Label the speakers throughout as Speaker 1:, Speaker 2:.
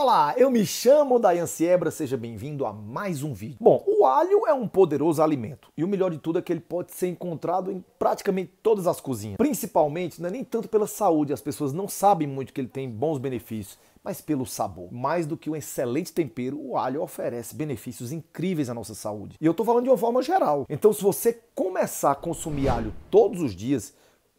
Speaker 1: Olá, eu me chamo Dayan Siebra, seja bem-vindo a mais um vídeo. Bom, o alho é um poderoso alimento e o melhor de tudo é que ele pode ser encontrado em praticamente todas as cozinhas. Principalmente, não é nem tanto pela saúde, as pessoas não sabem muito que ele tem bons benefícios, mas pelo sabor. Mais do que um excelente tempero, o alho oferece benefícios incríveis à nossa saúde. E eu tô falando de uma forma geral. Então, se você começar a consumir alho todos os dias,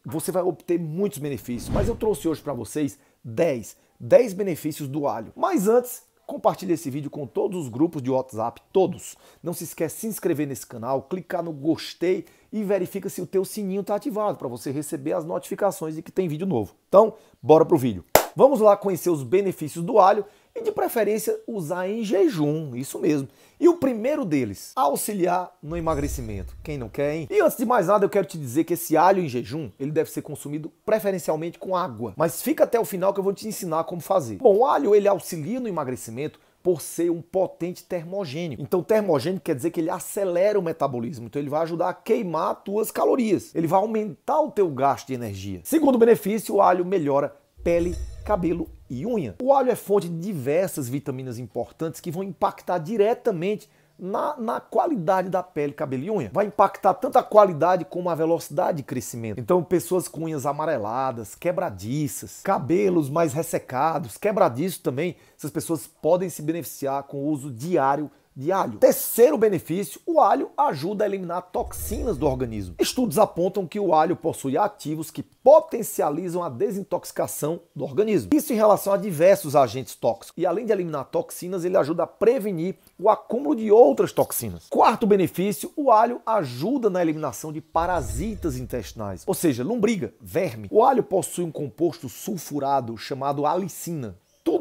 Speaker 1: você vai obter muitos benefícios. Mas eu trouxe hoje para vocês 10 10 benefícios do alho. Mas antes, compartilhe esse vídeo com todos os grupos de WhatsApp, todos. Não se esquece de se inscrever nesse canal, clicar no gostei e verifica se o teu sininho está ativado para você receber as notificações de que tem vídeo novo. Então, bora pro vídeo. Vamos lá conhecer os benefícios do alho e de preferência usar em jejum, isso mesmo. E o primeiro deles, auxiliar no emagrecimento. Quem não quer, hein? E antes de mais nada, eu quero te dizer que esse alho em jejum, ele deve ser consumido preferencialmente com água. Mas fica até o final que eu vou te ensinar como fazer. Bom, o alho ele auxilia no emagrecimento por ser um potente termogênico. Então, termogênico quer dizer que ele acelera o metabolismo. Então, ele vai ajudar a queimar tuas calorias. Ele vai aumentar o teu gasto de energia. Segundo benefício, o alho melhora pele, cabelo e unha. O alho é fonte de diversas vitaminas importantes que vão impactar diretamente na, na, qualidade da pele, cabelo e unha. Vai impactar tanto a qualidade como a velocidade de crescimento. Então, pessoas com unhas amareladas, quebradiças, cabelos mais ressecados, quebradiços também, essas pessoas podem se beneficiar com o uso diário de alho. Terceiro benefício, o alho ajuda a eliminar toxinas do organismo. Estudos apontam que o alho possui ativos que potencializam a desintoxicação do organismo. Isso em relação a diversos agentes tóxicos. E além de eliminar toxinas, ele ajuda a prevenir o acúmulo de outras toxinas. Quarto benefício, o alho ajuda na eliminação de parasitas intestinais, ou seja, lombriga, verme. O alho possui um composto sulfurado chamado alicina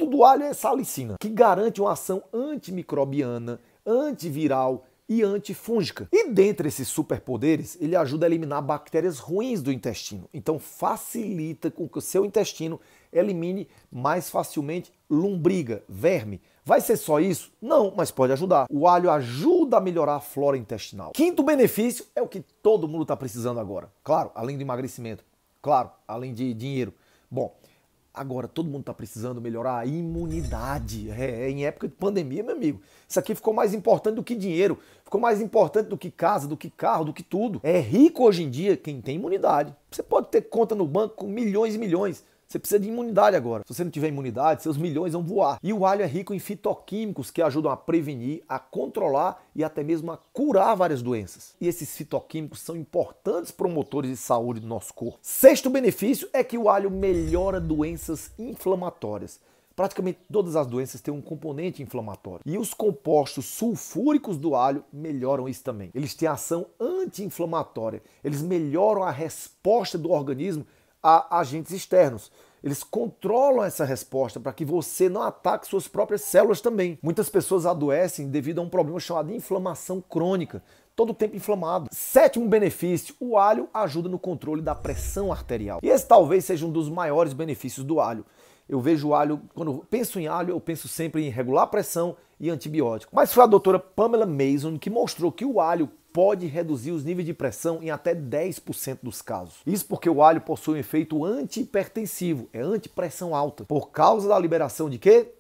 Speaker 1: do alho é salicina, que garante uma ação antimicrobiana, antiviral e antifúngica. E dentre esses superpoderes, ele ajuda a eliminar bactérias ruins do intestino. Então facilita com que o seu intestino elimine mais facilmente lombriga, verme. Vai ser só isso? Não, mas pode ajudar. O alho ajuda a melhorar a flora intestinal. Quinto benefício é o que todo mundo está precisando agora. Claro, além do emagrecimento. Claro, além de dinheiro. Bom, Agora, todo mundo está precisando melhorar a imunidade. É, é, em época de pandemia, meu amigo. Isso aqui ficou mais importante do que dinheiro, ficou mais importante do que casa, do que carro, do que tudo. É rico hoje em dia quem tem imunidade. Você pode ter conta no banco com milhões e milhões. Você precisa de imunidade agora. Se você não tiver imunidade, seus milhões vão voar. E o alho é rico em fitoquímicos que ajudam a prevenir, a controlar e até mesmo a curar várias doenças. E esses fitoquímicos são importantes promotores de saúde do nosso corpo. Sexto benefício é que o alho melhora doenças inflamatórias. Praticamente todas as doenças têm um componente inflamatório. E os compostos sulfúricos do alho melhoram isso também. Eles têm ação anti-inflamatória. Eles melhoram a resposta do organismo a agentes externos. Eles controlam essa resposta para que você não ataque suas próprias células também. Muitas pessoas adoecem devido a um problema chamado inflamação crônica, todo o tempo inflamado. Sétimo benefício, o alho ajuda no controle da pressão arterial. E esse talvez seja um dos maiores benefícios do alho. Eu vejo alho, quando eu penso em alho, eu penso sempre em regular pressão e antibiótico. Mas foi a doutora Pamela Mason que mostrou que o alho pode reduzir os níveis de pressão em até 10% dos casos. Isso porque o alho possui um efeito antihipertensivo, é antipressão alta, por causa da liberação de quê?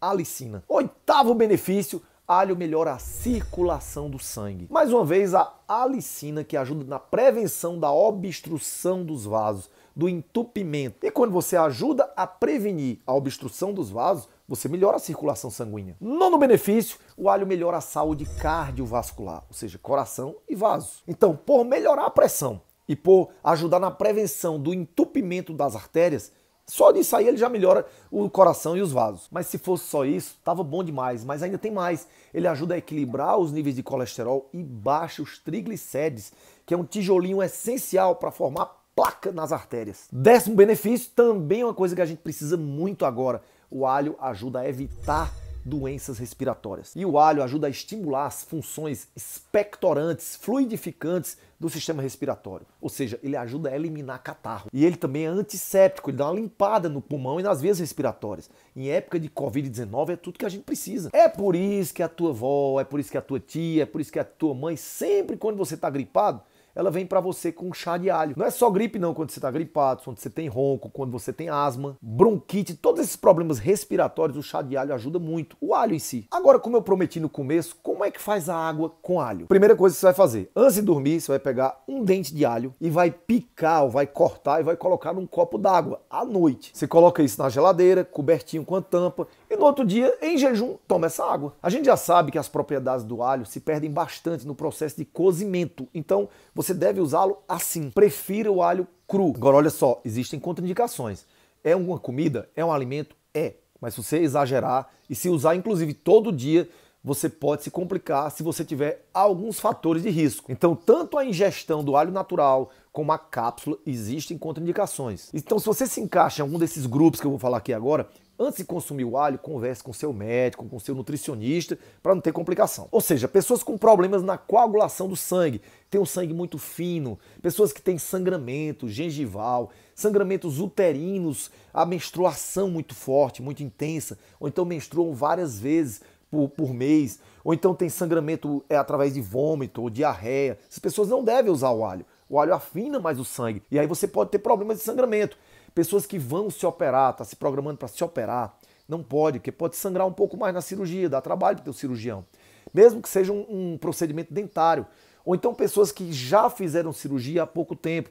Speaker 1: Alicina. Oitavo benefício, alho melhora a circulação do sangue. Mais uma vez, a alicina que ajuda na prevenção da obstrução dos vasos, do entupimento. E quando você ajuda a prevenir a obstrução dos vasos, você melhora a circulação sanguínea. Nono benefício, o alho melhora a saúde cardiovascular, ou seja, coração e vasos. Então, por melhorar a pressão e por ajudar na prevenção do entupimento das artérias, só disso aí ele já melhora o coração e os vasos. Mas se fosse só isso, tava bom demais. Mas ainda tem mais. Ele ajuda a equilibrar os níveis de colesterol e baixa os triglicérides, que é um tijolinho essencial para formar placa nas artérias. Décimo benefício, também uma coisa que a gente precisa muito agora o alho ajuda a evitar doenças respiratórias. E o alho ajuda a estimular as funções expectorantes, fluidificantes do sistema respiratório. Ou seja, ele ajuda a eliminar catarro. E ele também é antisséptico, ele dá uma limpada no pulmão e nas vias respiratórias. Em época de Covid-19 é tudo que a gente precisa. É por isso que a tua avó, é por isso que a tua tia, é por isso que a tua mãe, sempre quando você está gripado, ela vem para você com chá de alho. Não é só gripe não, quando você está gripado, quando você tem ronco, quando você tem asma, bronquite, todos esses problemas respiratórios, o chá de alho ajuda muito. O alho em si. Agora, como eu prometi no começo, como é que faz a água com alho? Primeira coisa que você vai fazer, antes de dormir, você vai pegar um dente de alho e vai picar, ou vai cortar e vai colocar num copo d'água à noite. Você coloca isso na geladeira, cobertinho com a tampa, no outro dia, em jejum, toma essa água. A gente já sabe que as propriedades do alho se perdem bastante no processo de cozimento, então você deve usá-lo assim. Prefira o alho cru. Agora, olha só, existem contraindicações. É uma comida? É um alimento? É. Mas se você exagerar e se usar, inclusive, todo dia, você pode se complicar se você tiver alguns fatores de risco. Então, tanto a ingestão do alho natural como a cápsula existem contraindicações. Então, se você se encaixa em algum desses grupos que eu vou falar aqui agora, antes de consumir o alho, converse com seu médico, com seu nutricionista, para não ter complicação. Ou seja, pessoas com problemas na coagulação do sangue, tem um sangue muito fino, pessoas que têm sangramento gengival, sangramentos uterinos, a menstruação muito forte, muito intensa, ou então menstruam várias vezes por, por mês, ou então tem sangramento é, através de vômito ou diarreia. Essas pessoas não devem usar o alho. O alho afina mais o sangue e aí você pode ter problemas de sangramento. Pessoas que vão se operar, tá se programando para se operar, não pode, porque pode sangrar um pouco mais na cirurgia, dá trabalho para o cirurgião. Mesmo que seja um, um procedimento dentário. Ou então pessoas que já fizeram cirurgia há pouco tempo.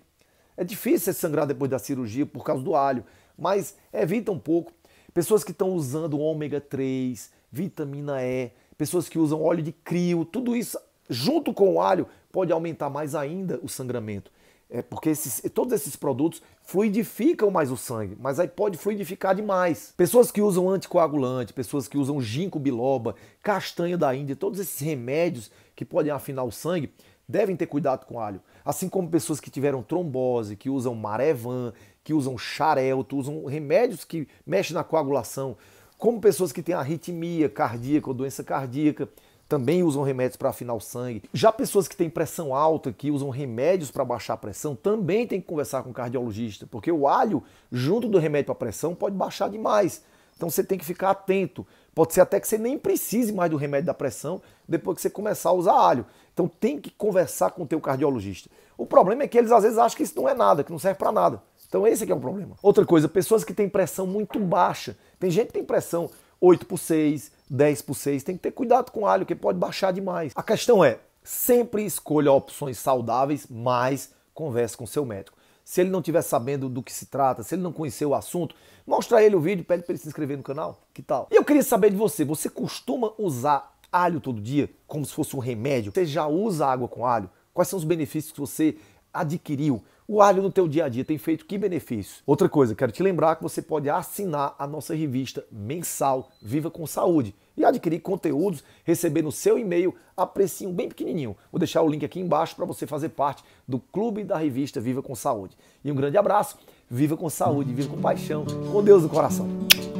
Speaker 1: É difícil sangrar depois da cirurgia por causa do alho, mas evita um pouco. Pessoas que estão usando ômega 3, vitamina E, pessoas que usam óleo de crio, tudo isso junto com o alho pode aumentar mais ainda o sangramento. É porque esses, todos esses produtos fluidificam mais o sangue, mas aí pode fluidificar demais. Pessoas que usam anticoagulante, pessoas que usam ginkgo biloba, castanha da Índia, todos esses remédios que podem afinar o sangue, devem ter cuidado com alho. Assim como pessoas que tiveram trombose, que usam marevan, que usam xarelto, usam remédios que mexem na coagulação, como pessoas que têm arritmia cardíaca ou doença cardíaca também usam remédios para afinar o sangue. Já pessoas que têm pressão alta, que usam remédios para baixar a pressão, também tem que conversar com o cardiologista, porque o alho, junto do remédio para pressão, pode baixar demais. Então você tem que ficar atento. Pode ser até que você nem precise mais do remédio da pressão depois que você começar a usar alho. Então tem que conversar com o teu cardiologista. O problema é que eles às vezes acham que isso não é nada, que não serve para nada. Então esse é o problema. Outra coisa, pessoas que têm pressão muito baixa. Tem gente que tem pressão 8 por 6, 10 por 6. Tem que ter cuidado com alho, que pode baixar demais. A questão é, sempre escolha opções saudáveis, mas converse com seu médico. Se ele não estiver sabendo do que se trata, se ele não conhecer o assunto, mostra ele o vídeo, pede para ele se inscrever no canal. Que tal? E eu queria saber de você, você costuma usar alho todo dia como se fosse um remédio? Você já usa água com alho? Quais são os benefícios que você adquiriu? O alho no teu dia a dia tem feito que benefício? Outra coisa, quero te lembrar que você pode assinar a nossa revista mensal Viva com Saúde e adquirir conteúdos, receber no seu e-mail a precinho bem pequenininho. Vou deixar o link aqui embaixo para você fazer parte do clube da revista Viva com Saúde. E um grande abraço, viva com saúde, viva com paixão, com Deus no coração.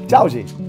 Speaker 1: Tchau, gente!